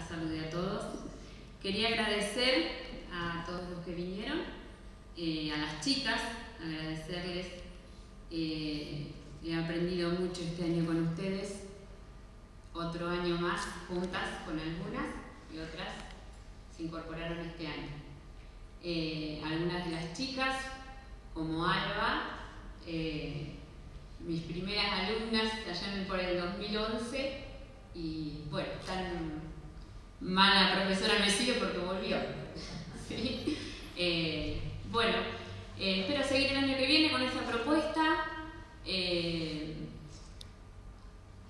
la saludé a todos. Quería agradecer a todos los que vinieron, eh, a las chicas, agradecerles. Eh, he aprendido mucho este año con ustedes, otro año más juntas con algunas y otras se incorporaron este año. Eh, algunas de las chicas, como Alba, mis primeras alumnas allá por el 2011 y bueno, tan mala profesora me sigue porque volvió. Eh, bueno, eh, espero seguir el año que viene con esta propuesta. Eh,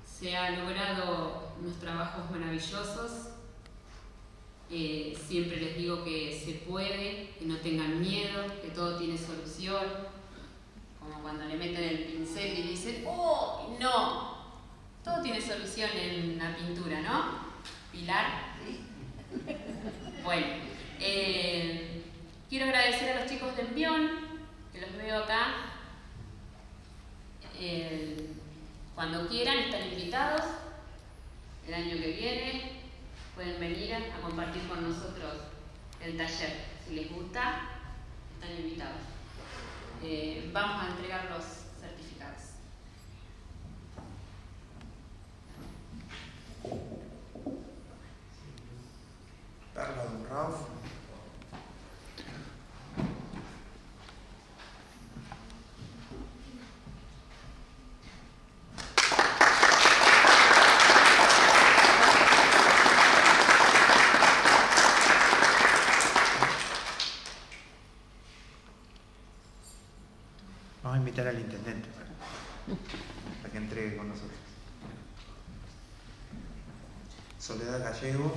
se han logrado unos trabajos maravillosos. siempre les digo que se puede, que no tengan miedo, que todo tiene solución. Como cuando le meten el pincel y dicen, ¡oh, no! Todo tiene solución en la pintura, ¿no? Pilar. Bueno, eh, quiero agradecer a los chicos de Envión, que los veo acá. Eh, cuando quieran, están invitados. El año que viene pueden venir a compartir con nosotros el taller. Si les gusta, están invitados. Eh, vamos a entregar los Vamos a invitar al intendente para que entregue con nosotros. Soledad Gallego.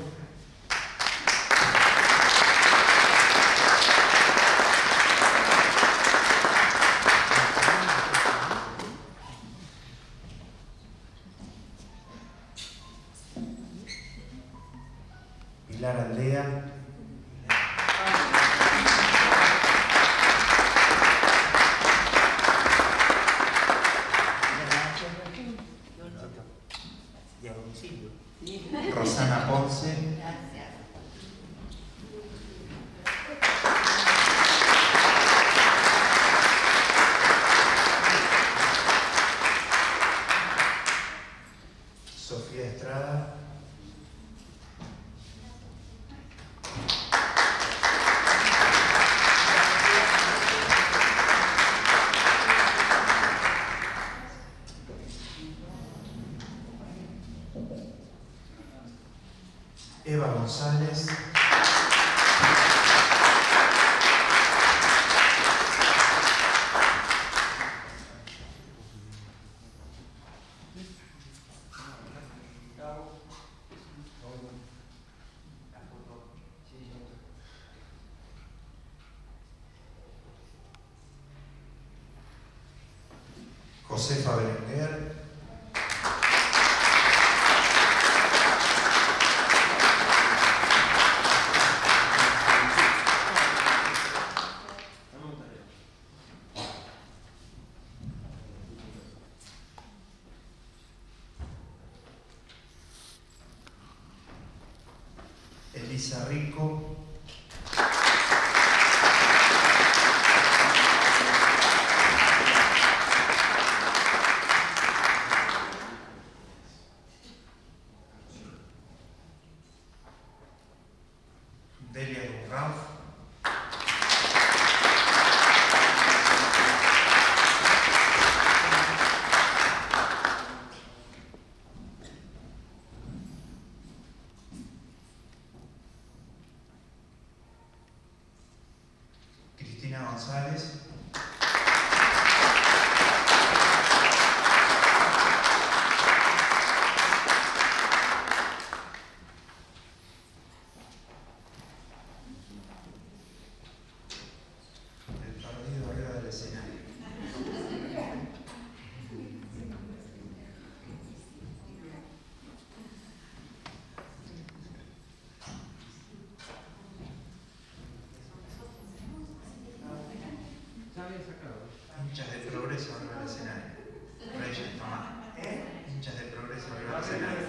Josefa Berenguer. Elisa Rico. hinchas del progreso arriba del escenario. Reyes, Tomás, ¿eh? hinchas del progreso arriba del escenario.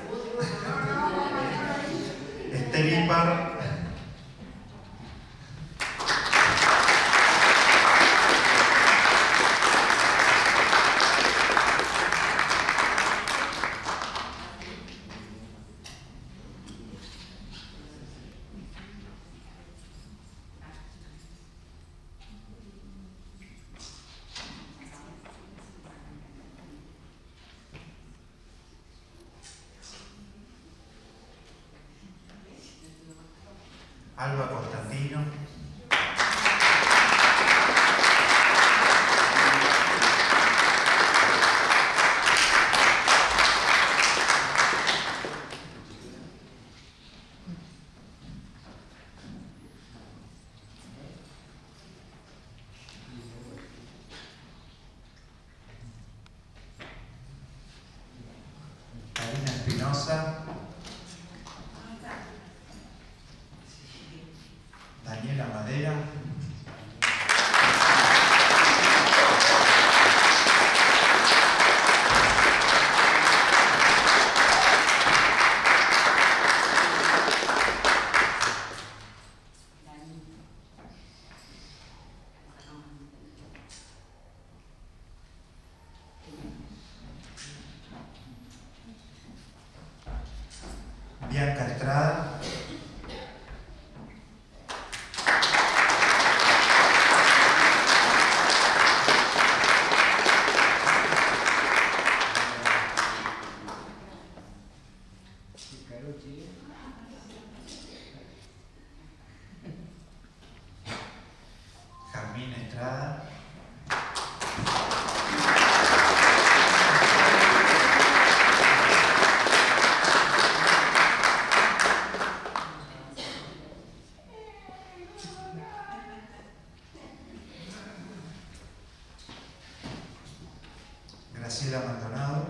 Estelípar Graciela Maldonado.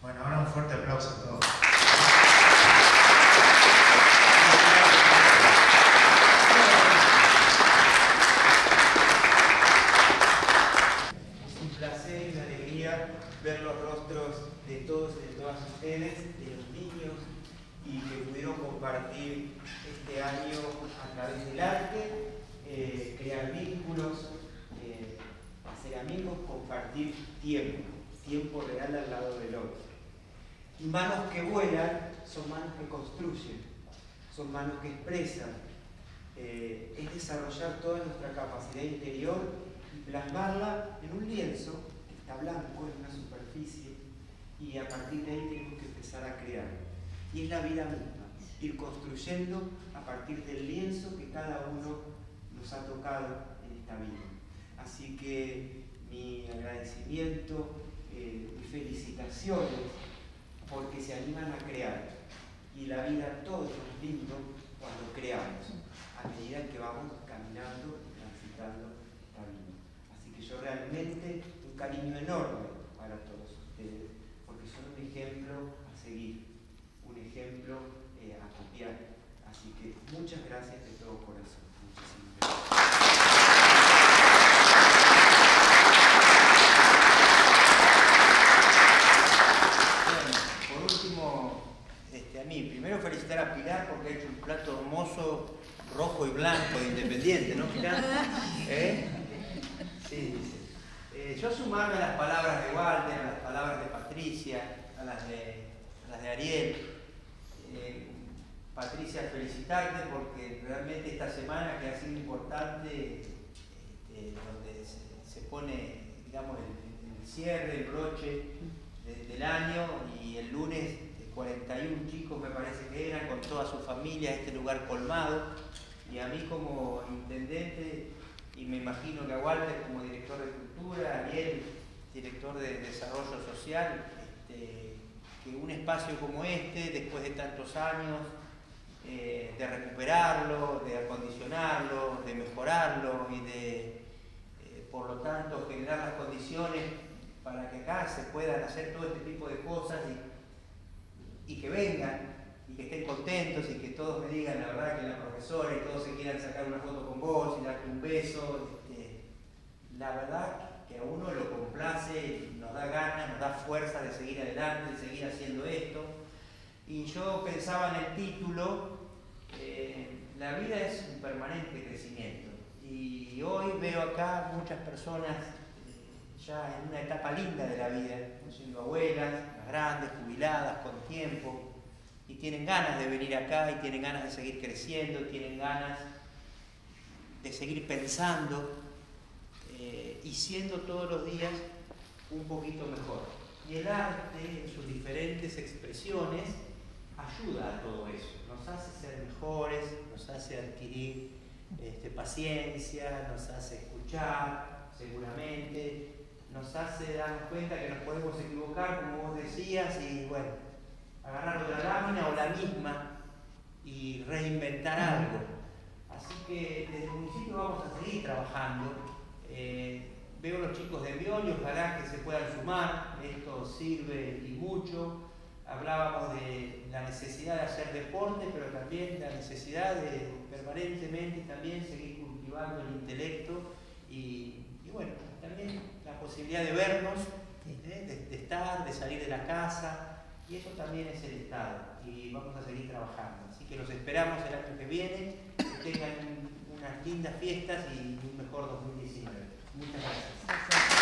Bueno, ahora un fuerte aplauso a todos. Es un placer y una alegría ver los rostros de todos y de todas ustedes, de los niños, y que pudieron compartir este a través del arte, eh, crear vínculos, eh, hacer amigos, compartir tiempo, tiempo real al lado del otro. Y manos que vuelan son manos que construyen, son manos que expresan, eh, es desarrollar toda nuestra capacidad interior y plasmarla en un lienzo que está blanco, en una superficie, y a partir de ahí tenemos que empezar a crear. Y es la vida misma, ir construyendo a partir del lienzo que cada uno nos ha tocado en esta vida. Así que mi agradecimiento, eh, mis felicitaciones, porque se animan a crear. Y la vida todo es más lindo cuando creamos, a medida que vamos caminando y transitando esta vida. Así que yo realmente un cariño enorme para todos ustedes, porque son un ejemplo a seguir, un ejemplo eh, a copiar. Así que muchas gracias de todo corazón. Muchísimas gracias. Bueno, por último, este, a mí, primero felicitar a Pilar porque ha hecho un plato hermoso, rojo y blanco de Independiente, ¿no, Pilar? ¿Eh? Sí, sí. Eh, yo sumarme a las palabras de Walter, a las palabras de Patricia, a las de, a las de Ariel. Patricia, felicitarte porque realmente esta semana que ha sido importante, este, donde se, pone, digamos, el, cierre, el broche de- del año y el lunes eh, 41 chicos me parece que eran con toda su familia, este lugar colmado. Y a mí como intendente y me imagino que a Walter como director de cultura, a Ariel, director de desarrollo social, este, que un espacio como este, después de tantos años, eh, de recuperarlo, de acondicionarlo, de mejorarlo y de, eh, por lo tanto, generar las condiciones para que acá se puedan hacer todo este tipo de cosas y, y que vengan y que estén contentos y que todos me digan la verdad que la profesora y todos se quieran sacar una foto con vos y darte un beso. Este, la verdad que a uno lo complace, nos da ganas, nos da fuerza de seguir adelante, de seguir haciendo esto. Y yo pensaba en el título, eh, la vida es un permanente crecimiento. Y hoy veo acá muchas personas eh, ya en una etapa linda de la vida, siendo abuelas, más grandes, jubiladas, con tiempo, y tienen ganas de venir acá y tienen ganas de seguir creciendo, tienen ganas de seguir pensando eh, y siendo todos los días un poquito mejor. Y el arte, en sus diferentes expresiones, ayuda a todo eso, nos hace hace adquirir este, paciencia, nos hace escuchar seguramente, nos hace darnos cuenta que nos podemos equivocar, como vos decías, y bueno, agarrar otra lámina o la misma y reinventar algo. Así que desde el municipio vamos a seguir trabajando. Eh, veo los chicos de Biol y ojalá que se puedan sumar, esto sirve y mucho. Hablábamos de la necesidad de hacer deporte, pero también la necesidad de permanentemente también seguir cultivando el intelecto y, bueno, también la posibilidad de vernos, ¿eh? de estar, de salir de la casa, y eso también es el Estado y vamos a seguir trabajando. Así que los esperamos el año que viene, que tengan unas lindas fiestas y un mejor 2019. Muchas gracias.